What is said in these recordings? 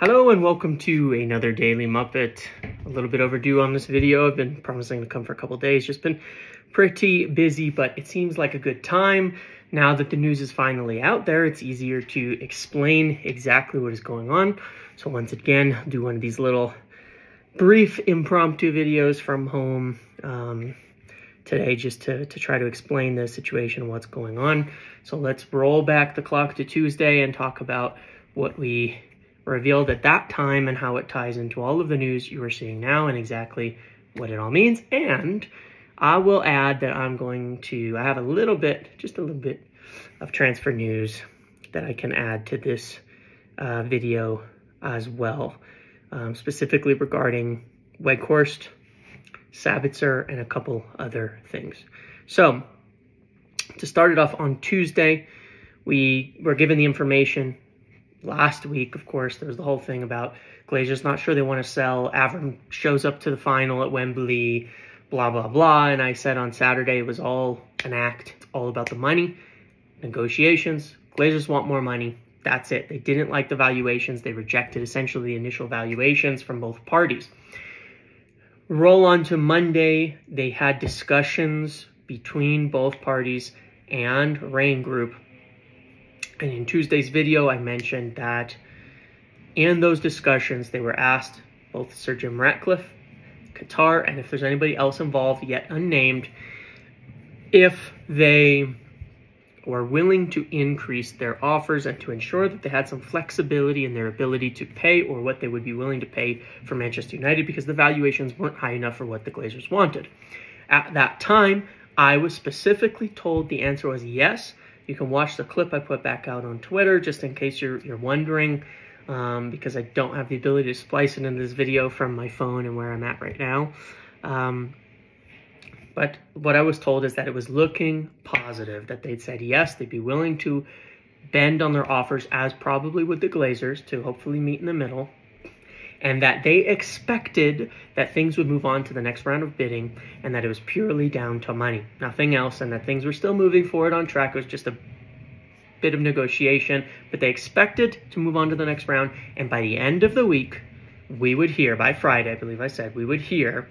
Hello and welcome to another Daily Muppet. A little bit overdue on this video. I've been promising to come for a couple days. Just been pretty busy, but it seems like a good time. Now that the news is finally out there, it's easier to explain exactly what is going on. So once again, I'll do one of these little brief impromptu videos from home um, today just to, to try to explain the situation, what's going on. So let's roll back the clock to Tuesday and talk about what we revealed at that time and how it ties into all of the news you are seeing now and exactly what it all means. And I will add that I'm going to, I have a little bit, just a little bit of transfer news that I can add to this uh, video as well, um, specifically regarding Weghorst, Sabitzer, and a couple other things. So, to start it off on Tuesday, we were given the information last week, of course, there was the whole thing about Glazers not sure they want to sell. Avram shows up to the final at Wembley, blah, blah, blah. And I said on Saturday it was all an act, it's all about the money, negotiations. Glazers want more money. That's it. They didn't like the valuations. They rejected essentially the initial valuations from both parties. Roll on to Monday. They had discussions between both parties and Raine Group and in Tuesday's video, I mentioned that in those discussions, they were asked, both Sir Jim Ratcliffe, Qatar, and if there's anybody else involved, yet unnamed, if they were willing to increase their offers and to ensure that they had some flexibility in their ability to pay or what they would be willing to pay for Manchester United because the valuations weren't high enough for what the Glazers wanted. At that time, I was specifically told the answer was yes, you can watch the clip I put back out on Twitter just in case you're, you're wondering um, because I don't have the ability to splice it in this video from my phone and where I'm at right now. Um, but what I was told is that it was looking positive, that they'd said yes, they'd be willing to bend on their offers as probably with the Glazers to hopefully meet in the middle and that they expected that things would move on to the next round of bidding and that it was purely down to money, nothing else, and that things were still moving forward on track. It was just a bit of negotiation, but they expected to move on to the next round, and by the end of the week, we would hear, by Friday, I believe I said, we would hear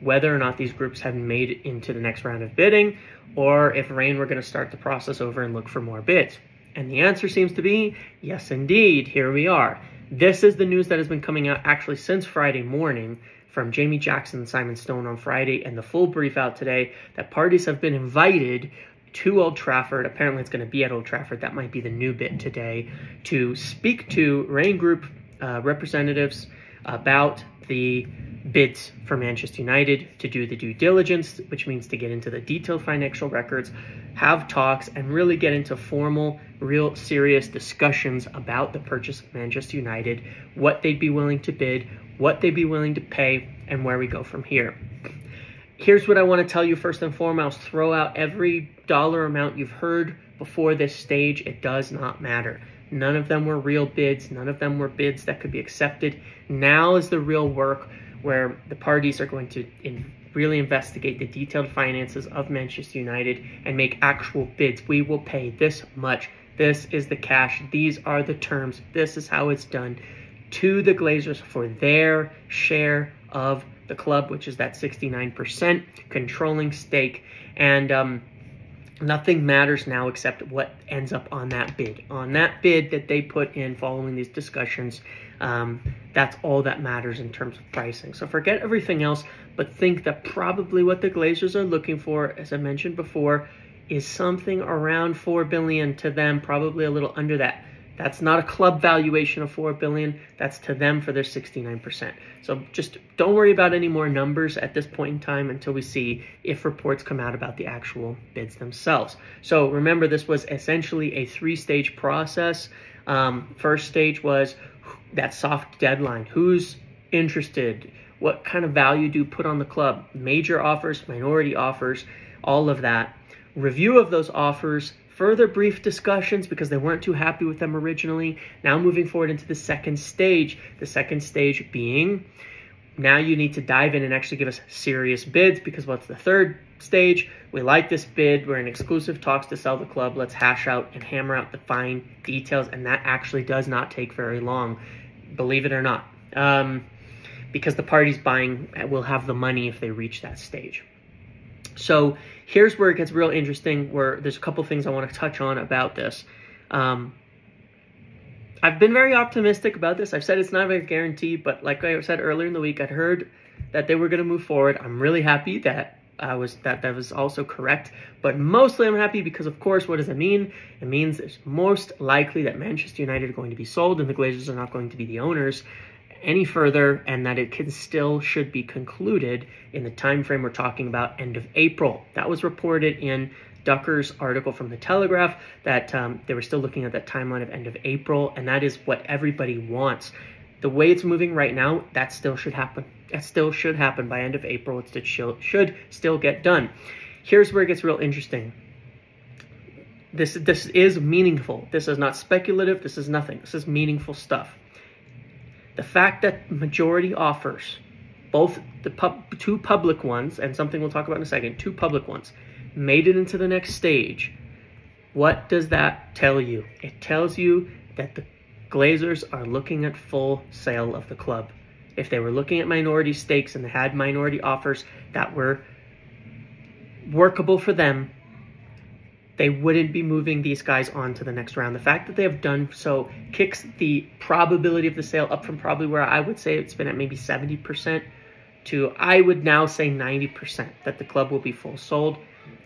whether or not these groups had made it into the next round of bidding, or if Raine were going to start the process over and look for more bids. And the answer seems to be, yes, indeed, here we are. This is the news that has been coming out actually since Friday morning from Jamie Jackson and Simon Stone on Friday, and the full brief out today that parties have been invited to Old Trafford. Apparently, it's going to be at Old Trafford. That might be the new bit today to speak to Raine Group uh, representatives about the bids for Manchester United to do the due diligence, which means to get into the detailed financial records, have talks, and really get into formal, real serious discussions about the purchase of Manchester United, what they'd be willing to bid, what they'd be willing to pay, and where we go from here. Here's what I want to tell you first and foremost throw out every dollar amount you've heard before this stage. It does not matter. None of them were real bids. None of them were bids that could be accepted. Now is the real work where the parties are going to in, really investigate the detailed finances of Manchester United and make actual bids. We will pay this much. This is the cash. These are the terms. This is how it's done to the Glazers for their share of the club, which is that 69% controlling stake. And um, nothing matters now except what ends up on that bid. On that bid that they put in following these discussions, um, that's all that matters in terms of pricing. So forget everything else, but think that probably what the Glazers are looking for, as I mentioned before, is something around four billion to them, probably a little under that. That's not a club valuation of four billion. That's to them for their 69%. So just don't worry about any more numbers at this point in time until we see if reports come out about the actual bids themselves. So remember, this was essentially a three-stage process. Um, first stage was that soft deadline. Who's interested? What kind of value do you put on the club? Major offers, minority offers, all of that. Review of those offers, further brief discussions because they weren't too happy with them originally. Now moving forward into the second stage, the second stage being now you need to dive in and actually give us serious bids because what's the third stage? We like this bid. We're in exclusive talks to sell the club. Let's hash out and hammer out the fine details. And that actually does not take very long believe it or not. Um, because the parties buying will have the money if they reach that stage. So here's where it gets real interesting, where there's a couple things I want to touch on about this. Um, I've been very optimistic about this. I've said it's not a guarantee, but like I said earlier in the week, I'd heard that they were going to move forward. I'm really happy that I was that that was also correct. But mostly I'm happy because, of course, what does it mean? It means it's most likely that Manchester United are going to be sold and the Glazers are not going to be the owners any further and that it can still should be concluded in the time frame we're talking about end of April. That was reported in Ducker's article from the Telegraph that um, they were still looking at that timeline of end of April, and that is what everybody wants. The way it's moving right now, that still should happen. That still should happen by end of April. It should still get done. Here's where it gets real interesting. This, this is meaningful. This is not speculative. This is nothing. This is meaningful stuff. The fact that majority offers, both the pub, two public ones and something we'll talk about in a second, two public ones, made it into the next stage. What does that tell you? It tells you that the Glazers are looking at full sale of the club. If they were looking at minority stakes and they had minority offers that were workable for them, they wouldn't be moving these guys on to the next round. The fact that they have done so kicks the probability of the sale up from probably where I would say it's been at maybe 70% to I would now say 90% that the club will be full sold.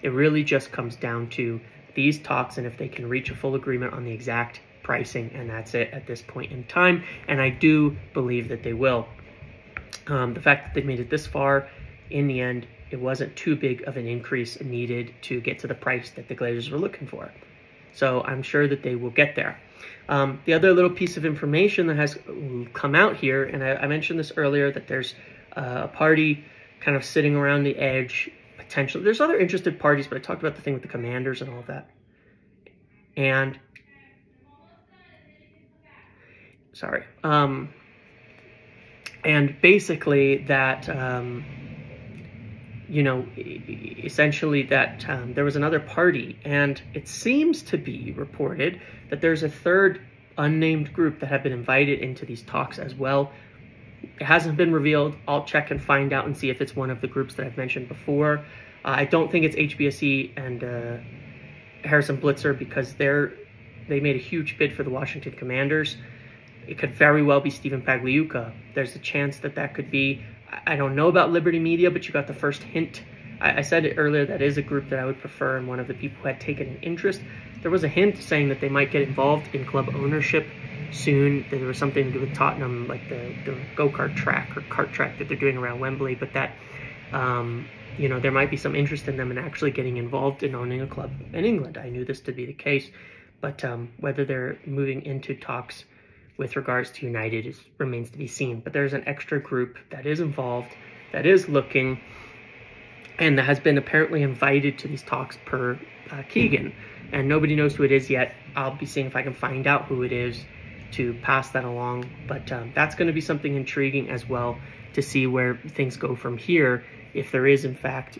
It really just comes down to these talks and if they can reach a full agreement on the exact pricing, and that's it at this point in time. And I do believe that they will. Um, the fact that they made it this far, in the end, it wasn't too big of an increase needed to get to the price that the Glazers were looking for. So I'm sure that they will get there. Um, the other little piece of information that has come out here, and I, I mentioned this earlier, that there's uh, a party kind of sitting around the edge potentially. There's other interested parties, but I talked about the thing with the commanders and all that. And sorry. Um, and basically that, um, you know, essentially that um, there was another party, and it seems to be reported that there's a third unnamed group that have been invited into these talks as well. It hasn't been revealed. I'll check and find out and see if it's one of the groups that I've mentioned before. Uh, I don't think it's HBSE and uh, Harrison Blitzer because they're they made a huge bid for the Washington Commanders. It could very well be Stephen Pagliuca. There's a chance that that could be. I don't know about Liberty Media, but you got the first hint. I, I said it earlier. That is a group that I would prefer, and one of the people who had taken an interest. There was a hint saying that they might get involved in club ownership soon. There was something to do with Tottenham, like the, the go kart track or kart track that they're doing around Wembley, but that um, you know, there might be some interest in them in actually getting involved in owning a club in England. I knew this to be the case, but um, whether they're moving into talks with regards to United is, remains to be seen. But there's an extra group that is involved, that is looking, and that has been apparently invited to these talks per uh, Keegan. And nobody knows who it is yet. I'll be seeing if I can find out who it is to pass that along. But um, that's going to be something intriguing as well to see where things go from here if there is in fact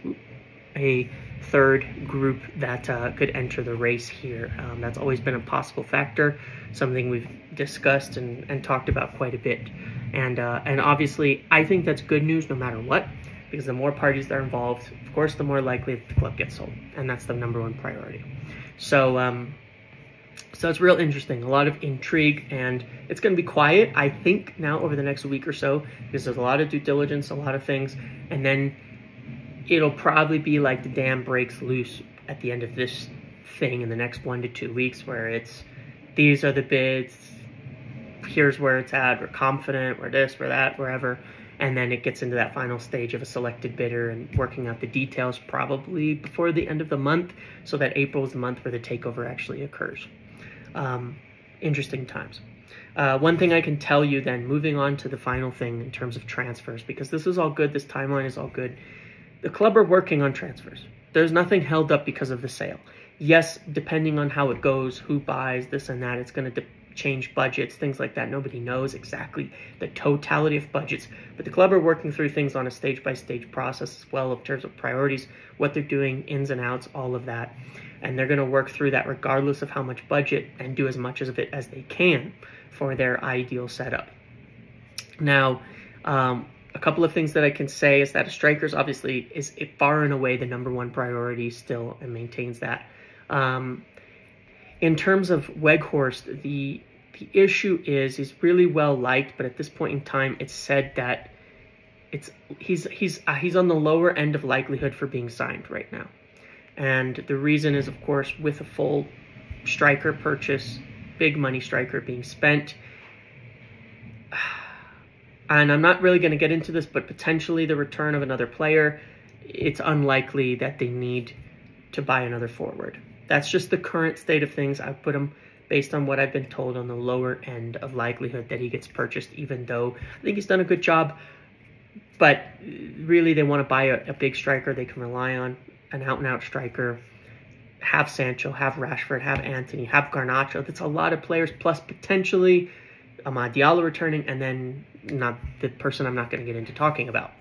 a third group that uh, could enter the race here. Um, that's always been a possible factor, something we've discussed and, and talked about quite a bit. And, uh, and obviously, I think that's good news no matter what, because the more parties that are involved, of course, the more likely the club gets sold. And that's the number one priority. So, um, so it's real interesting, a lot of intrigue, and it's going to be quiet, I think, now over the next week or so, because there's a lot of due diligence, a lot of things, and then it'll probably be like the dam breaks loose at the end of this thing in the next one to two weeks where it's these are the bids here's where it's at we're confident we're this we're that wherever. And then it gets into that final stage of a selected bidder and working out the details probably before the end of the month so that april is the month where the takeover actually occurs. Um, interesting times. Uh, one thing I can tell you then, moving on to the final thing in terms of transfers, because this is all good, this timeline is all good, the club are working on transfers. There's nothing held up because of the sale. Yes, depending on how it goes, who buys, this and that, it's going to change budgets, things like that. Nobody knows exactly the totality of budgets, but the club are working through things on a stage by stage process as well in terms of priorities, what they're doing, ins and outs, all of that. And they're going to work through that regardless of how much budget and do as much of it as they can for their ideal setup. Now, um, a couple of things that I can say is that striker's obviously is far and away the number one priority still and maintains that. Um, in terms of Weghorst, the the issue is he's really well liked, but at this point in time, it's said that it's he's he's uh, he's on the lower end of likelihood for being signed right now, and the reason is of course with a full striker purchase, big money striker being spent. And I'm not really going to get into this, but potentially the return of another player, it's unlikely that they need to buy another forward. That's just the current state of things. I put him based on what I've been told on the lower end of likelihood that he gets purchased, even though I think he's done a good job. But really, they want to buy a, a big striker they can rely on, an out and out striker. Have Sancho, have Rashford, have Antony, have Garnacho. That's a lot of players, plus potentially Amad Diallo returning, and then not the person I'm not going to get into talking about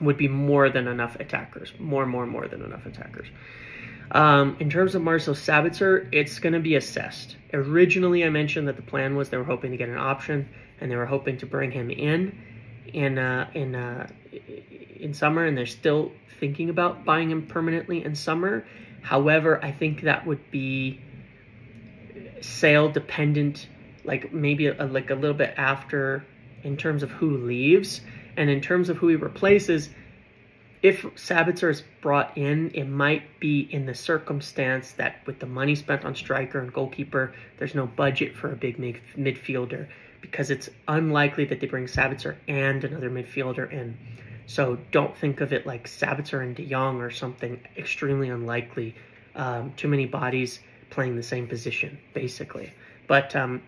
would be more than enough attackers, more, more, more than enough attackers. Um, in terms of Marcel Sabitzer, it's going to be assessed. Originally, I mentioned that the plan was they were hoping to get an option and they were hoping to bring him in in uh, in uh, in summer, and they're still thinking about buying him permanently in summer. However, I think that would be sale dependent, like maybe a, like a little bit after in terms of who leaves and in terms of who he replaces if Sabitzer is brought in, it might be in the circumstance that with the money spent on striker and goalkeeper, there's no budget for a big mid- midfielder because it's unlikely that they bring Sabitzer and another midfielder in. So don't think of it like Sabitzer and De Jong or something extremely unlikely. Um, too many bodies playing the same position, basically. But um,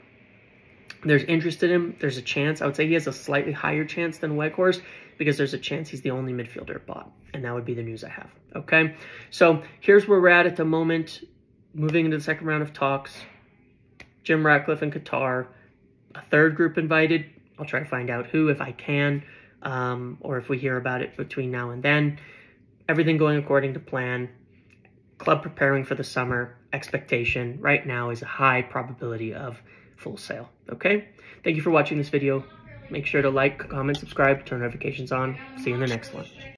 there's interest in him. There's a chance. I would say he has a slightly higher chance than Weghorst because there's a chance he's the only midfielder bought. And that would be the news I have. Okay. So here's where we're at at the moment. Moving into the second round of talks. Jim Ratcliffe in Qatar. A third group invited. I'll try to find out who if I can. Um, or if we hear about it between now and then. Everything going according to plan. Club preparing for the summer. Expectation right now is a high probability of full sale. Okay? Thank you for watching this video. Make sure to like, comment, subscribe, turn notifications on. See you in the next one.